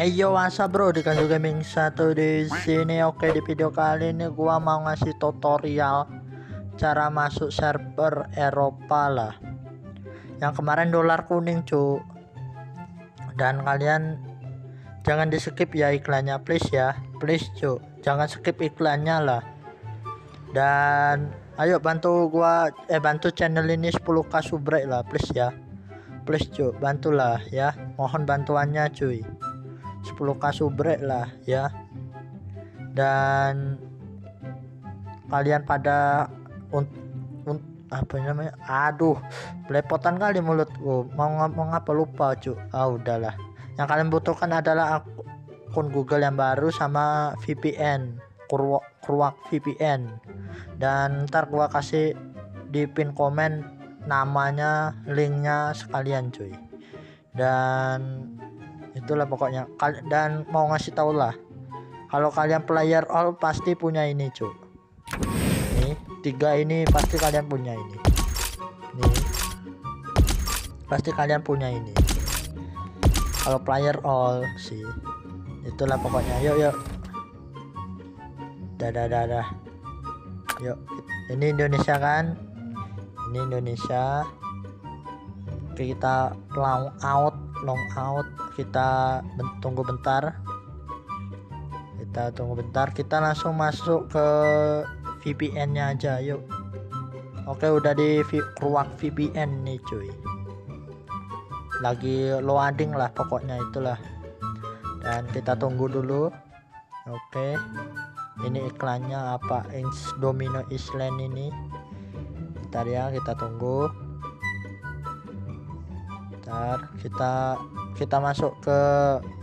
Hey yo, bro? Di Kanju Gaming satu di sini. Oke, di video kali ini gua mau ngasih tutorial cara masuk server Eropa lah. Yang kemarin dolar kuning, cu. Dan kalian jangan di skip ya iklannya, please ya. Please, cu. Jangan skip iklannya lah. Dan ayo bantu gua eh bantu channel ini 10k subrek lah, please ya. Please, cu. Bantulah ya. Mohon bantuannya, cuy. 10k subrek lah ya. Dan kalian pada un, un, apa namanya? Aduh belepotan kali mulutku. Mau ngomong apa lupa cu ah udahlah. Yang kalian butuhkan adalah akun Google yang baru sama VPN Kurwak, Kurwak VPN dan ntar gua kasih di pin komen namanya linknya sekalian cuy. Dan itulah pokoknya. Dan mau ngasih tau lah. Kalau kalian player all pasti punya ini cuy nih tiga ini pasti kalian punya ini. Nih pasti kalian punya ini. Kalau player all sih. Itulah pokoknya. Yuk yuk. Dadah dadah yuk ini Indonesia kan? Ini Indonesia. Kita long out long out. Kita tunggu bentar. Kita tunggu bentar. Kita langsung masuk ke VPN nya aja yuk. Oke udah di ruang VPN nih cuy. Lagi loading lah pokoknya itulah. Dan kita tunggu dulu. Oke. Ini iklannya apa? Ins Domino Island ini. Bentar ya kita tunggu bentar kita kita masuk ke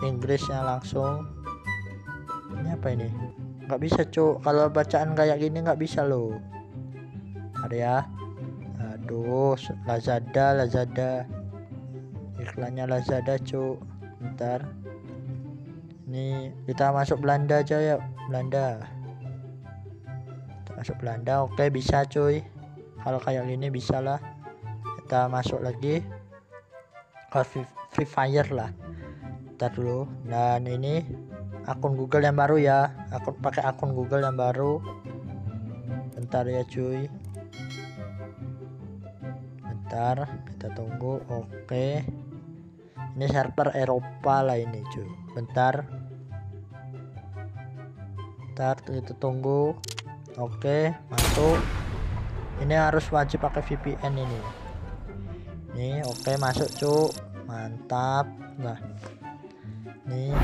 Inggrisnya langsung. Ini apa ini? Nggak bisa cuk. Kalau bacaan kayak gini nggak bisa loh. Ada ya. Aduh Lazada Lazada. Iklannya Lazada cuk. Bentar. Ini kita masuk Belanda aja ya. Belanda. Kita masuk Belanda. Oke bisa cuy. Kalau kayak gini bisa lah. Kita masuk lagi Free Fire lah. Ntar dulu. Dan ini akun Google yang baru ya. Aku pakai akun Google yang baru. Bentar ya cuy. Bentar kita tunggu. Oke. Ini server Eropa lah ini cuy. Bentar. Bentar kita tunggu. Oke masuk. Ini harus wajib pakai VPN ini. Nih oke masuk cuk mantap. Nah nih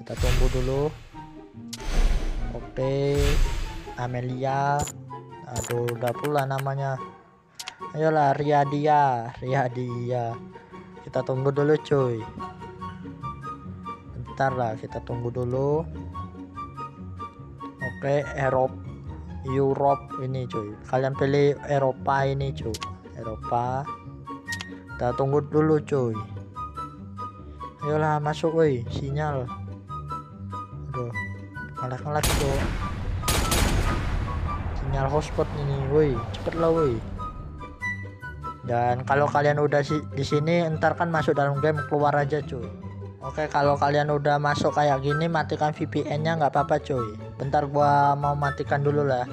kita tunggu dulu. Oke Amelia. Aduh udah pula namanya. Ayolah Riadia. Riadia. Kita tunggu dulu cuy. Bentar lah kita tunggu dulu. Oke Eropa Europe ini cuy. Kalian pilih Eropa ini cuy. Eropa kita tunggu dulu cuy. Ayolah masuk woi sinyal. Aduh kalah kalah tuh sinyal hotspot ini woi cepet lah woi. Dan kalau kalian udah di sini ntar kan masuk dalam game keluar aja cuy. Oke kalau kalian udah masuk kayak gini matikan VPN nya nggak apa-apa cuy. Bentar gua mau matikan dulu lah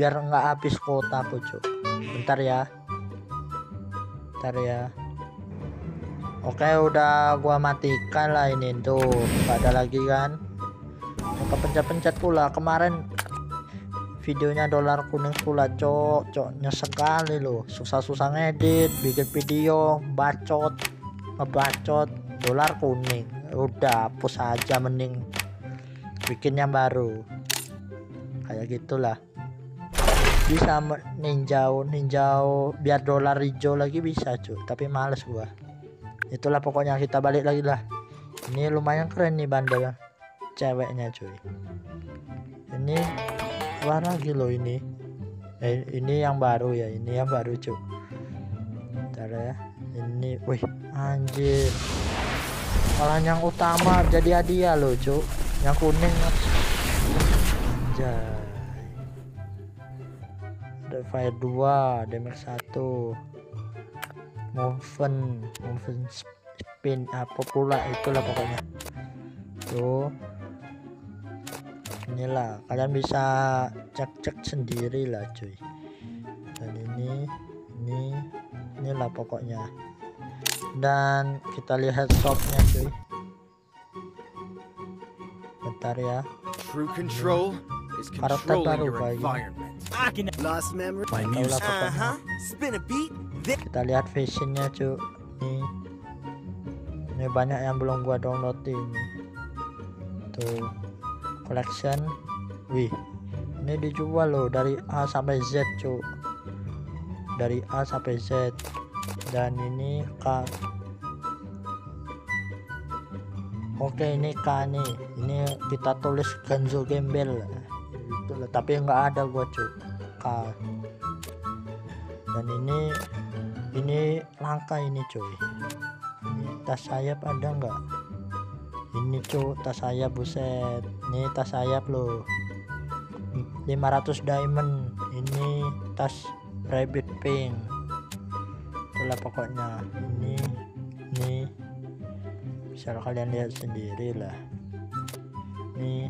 biar nggak habis kuota cuy. Bentar ya bentar ya. Oke udah gua matikan lah ini tuh. Gak ada lagi kan? Muka pencet-pencet pula. Kemarin videonya dolar kuning pula cok. Cok nyesek kali loh susah-susah ngedit bikin video bacot ngebacot. Dolar kuning. Udah hapus aja mending. Bikin yang baru. Kayak gitulah bisa ninjau ninjau biar dolar hijau lagi bisa cuy. Tapi males gua. Itulah pokoknya kita balik lagi lah. Ini lumayan keren nih bandel ceweknya cuy. Ini keluar lagi loh ini? Eh, ini yang baru ya ini yang baru cuy. Bentar ya. Ini wih anjir. Malah yang utama jadi hadiah loh cuy. Yang kuning anjay fire 2 damage 1 movement movement spin apa pula itulah pokoknya. Tuh. Inilah kalian bisa cek-cek sendiri lah cuy. Dan ini ini inilah pokoknya. Dan kita lihat shopnya cuy. Bentar ya. True control is Karakter controlling baru your kayaknya. environment. I can lost memory. My Tahu lah music. pokoknya. Uh huh. Spin a beat. Then kita lihat fashionnya cuy nih ini banyak yang belum gua download ini tuh collection wih ini dijual loh dari A sampai Z cuy dari A sampai Z dan ini K oke ini K nih ini kita tulis Genzo Gembel gitu lah tapi nggak ada gua cuy dan ini ini langka ini cuy. Ini tas sayap ada nggak? Ini cuy tas sayap buset. Ini tas sayap loh. 500 diamond. Ini tas rabbit pink. Itulah pokoknya. Ini ini bisa kalian lihat sendiri lah ini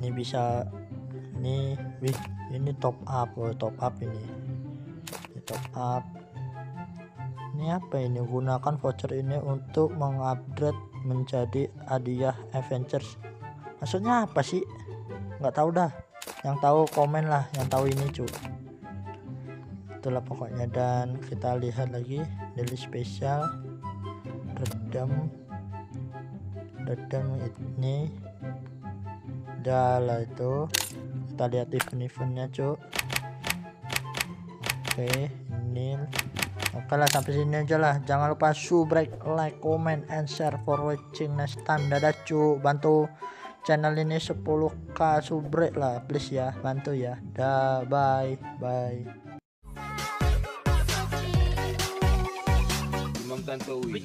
ini bisa ini wih ini top up oh top up ini. Ini top up. Ini apa ini? Gunakan voucher ini untuk mengupgrade menjadi hadiah Avengers. Maksudnya apa sih? Nggak tahu dah. Yang tahu komen lah yang tahu ini cu. Itulah pokoknya. Dan kita lihat lagi daily special. Redam. Redam ini udah lah itu. Kita lihat event-eventnya cu oke ini. Oke lah sampai sini aja lah. Jangan lupa subrek like comment and share for watching next time. Dadah cu bantu channel ini 10k subrek lah please ya. Bantu ya. Dah bye. Bye. Imam Tantowi.